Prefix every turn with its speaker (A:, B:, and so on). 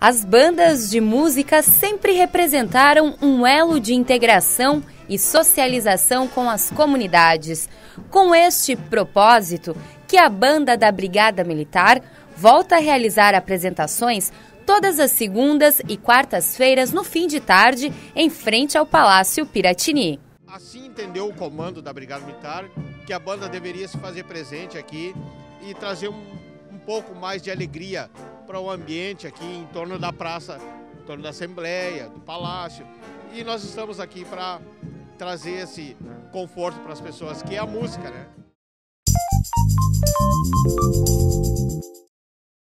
A: As bandas de música sempre representaram um elo de integração e socialização com as comunidades. Com este propósito, que a banda da Brigada Militar volta a realizar apresentações todas as segundas e quartas-feiras no fim de tarde, em frente ao Palácio Piratini.
B: Assim entendeu o comando da Brigada Militar que a banda deveria se fazer presente aqui e trazer um, um pouco mais de alegria para o ambiente aqui em torno da praça, em torno da Assembleia, do Palácio. E nós estamos aqui para trazer esse conforto para as pessoas, que é a música, né?